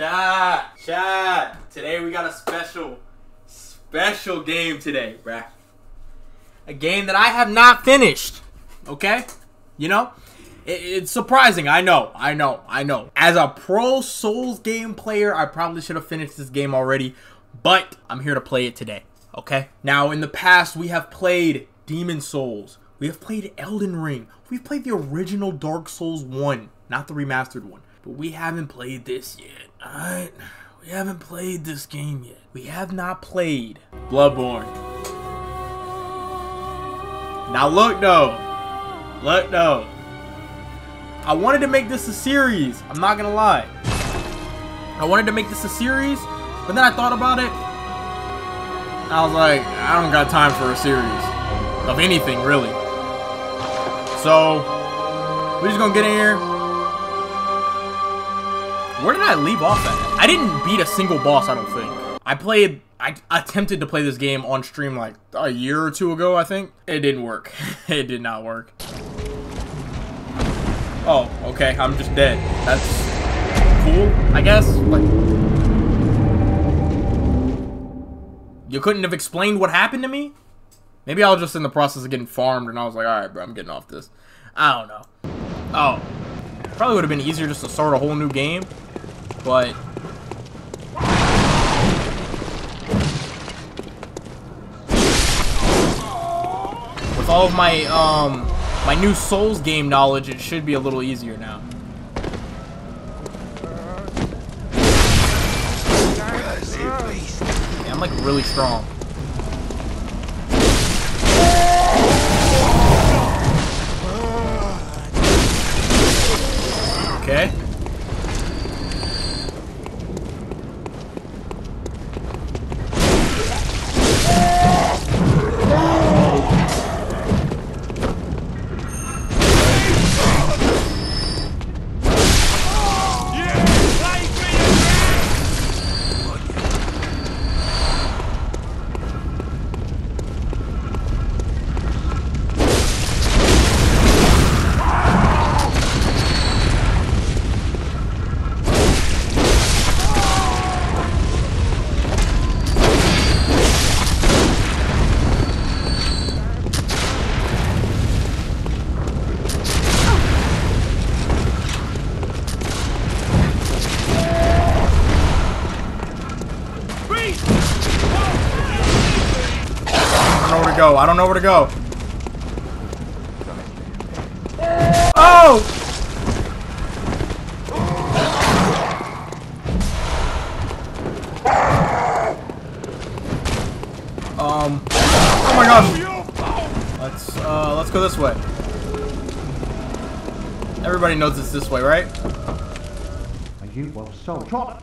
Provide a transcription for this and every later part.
Chat, chat. Today we got a special, special game today, bruh. A game that I have not finished. Okay? You know? It, it's surprising. I know, I know, I know. As a pro Souls game player, I probably should have finished this game already. But I'm here to play it today. Okay? Now, in the past, we have played Demon Souls. We have played Elden Ring. We've played the original Dark Souls 1, not the remastered one. But we haven't played this yet. Alright? We haven't played this game yet. We have not played Bloodborne. Now look though. Look though. I wanted to make this a series. I'm not gonna lie. I wanted to make this a series, but then I thought about it. I was like, I don't got time for a series. Of anything, really. So, we're just gonna get in here. Where did I leave off at? I didn't beat a single boss, I don't think. I played, I attempted to play this game on stream like a year or two ago, I think. It didn't work. it did not work. Oh, okay, I'm just dead. That's cool, I guess. Like, you couldn't have explained what happened to me? Maybe I was just in the process of getting farmed and I was like, alright, bro, I'm getting off this. I don't know. Oh. Probably would have been easier just to start a whole new game. But... With all of my, um, my new Souls game knowledge, it should be a little easier now. Yeah, I'm like really strong. Okay. Go. I don't know where to go. Oh! Um. Oh my gosh. Let's uh. Let's go this way. Everybody knows it's this way, right? Are you well so? Are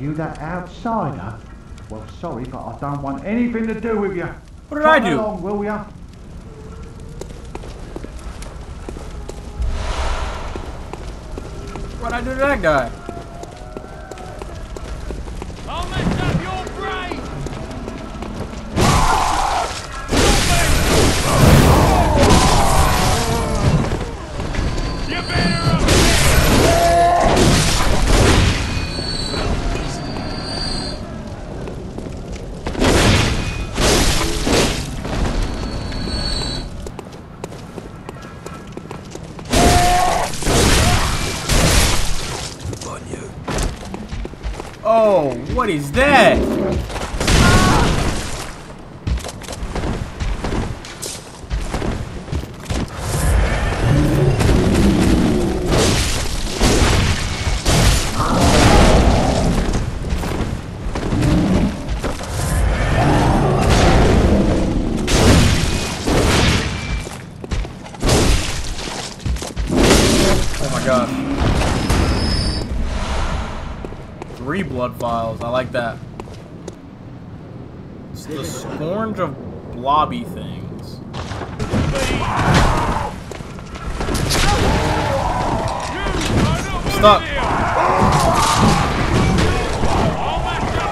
you that outsider? Well sorry, but I don't want anything to do with you. What did I Trot do? Along, will ya? What'd I do to that guy? What is that? Blood vials. I like that. It's the scourge of blobby things. Stop.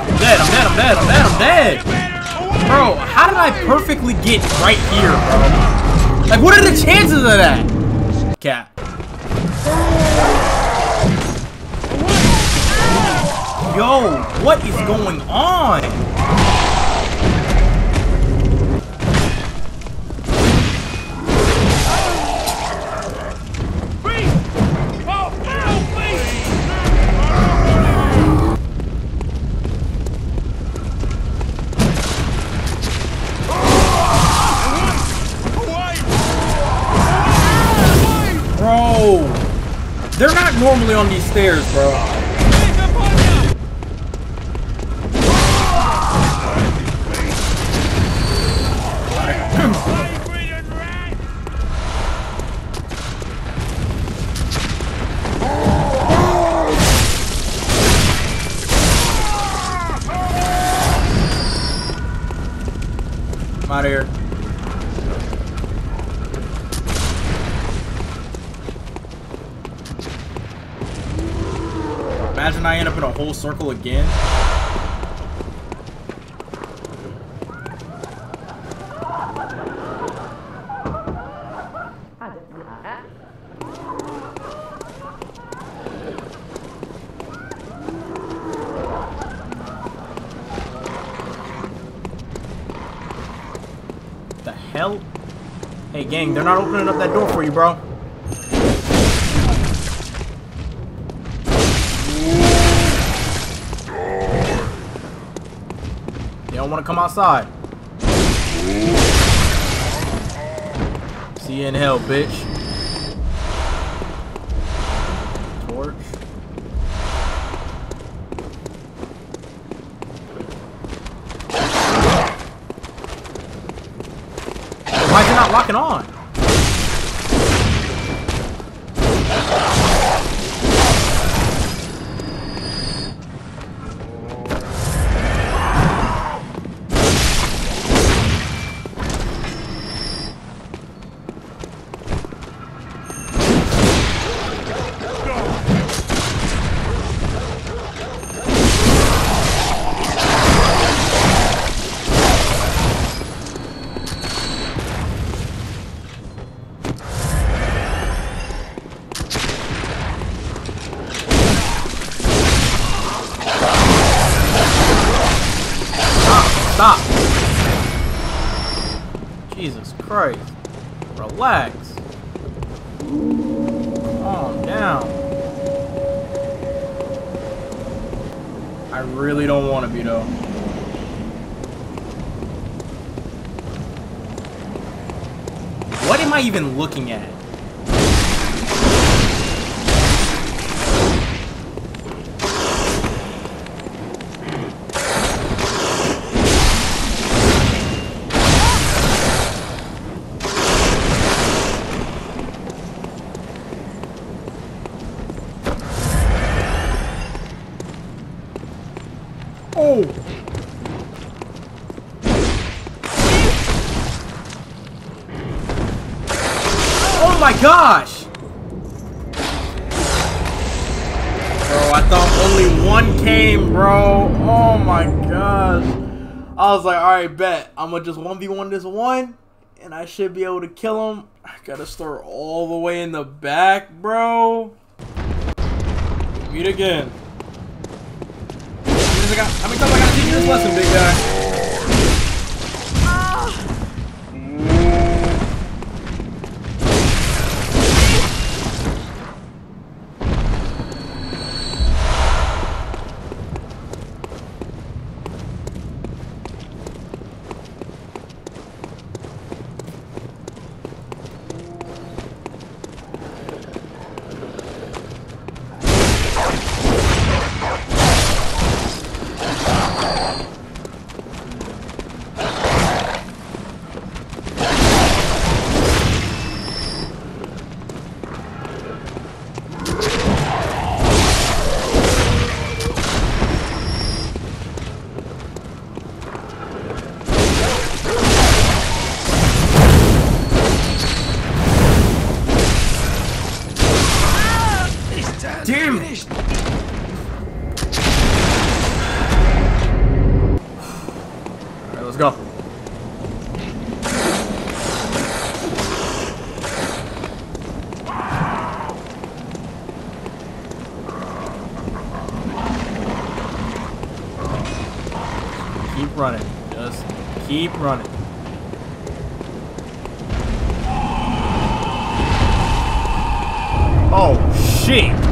I'm dead, I'm dead, I'm dead, I'm dead, I'm dead! Bro, how did I perfectly get right here, bro? Like, what are the chances of that? Cat. Yo, what is going on? They're not normally on these stairs, bro. Imagine I end up in a whole circle again. The hell? Hey, gang, they're not opening up that door for you, bro. Don't want to come outside. See you in hell, bitch. Torch. Why is it not locking on? Christ. Relax. Calm down. I really don't want to be though. What am I even looking at? Oh! Oh my gosh! Bro, I thought only one came, bro. Oh my gosh. I was like, alright, bet. I'm gonna just 1v1 this one, and I should be able to kill him. I gotta start all the way in the back, bro. Meet again. Got- how many times I gotta teach you this lesson, big guy? Damn it! Alright, let's go. Keep running. Just keep running. Oh, shit.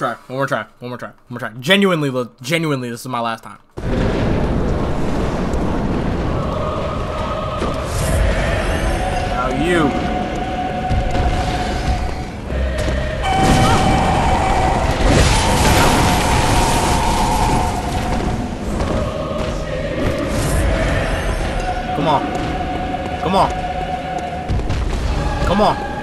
More try. One more try. One more try. One more try. Genuinely, genuinely, this is my last time. Now you. Come on. Come on. Come on.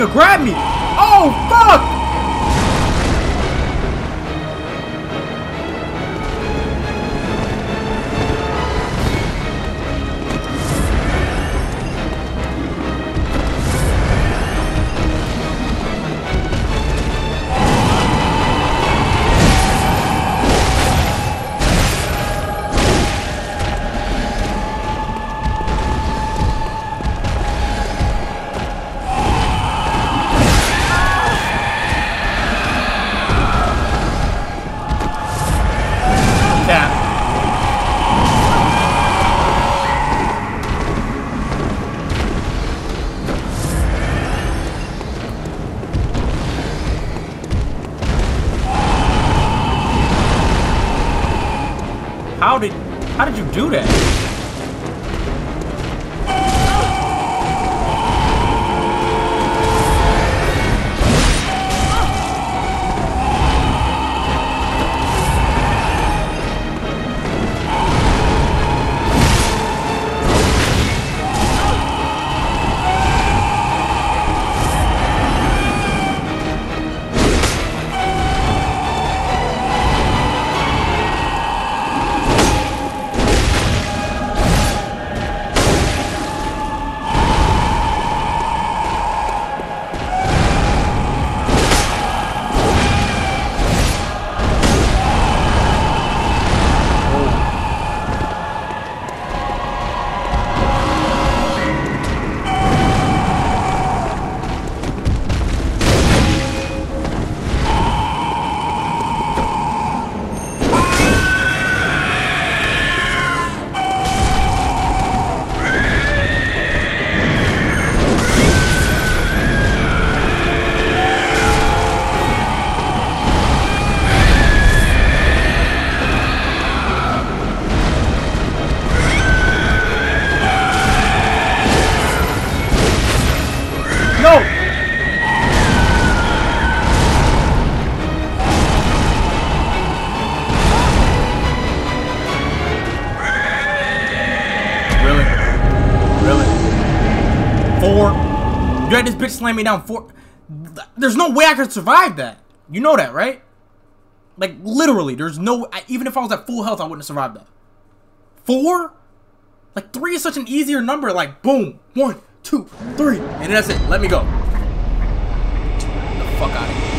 Nigga grabbed me! This bitch slam me down four. There's no way I could survive that. You know that, right? Like literally, there's no. I, even if I was at full health, I wouldn't have survived that. Four? Like three is such an easier number. Like boom, one, two, three, and that's it. Let me go. The fuck out of here.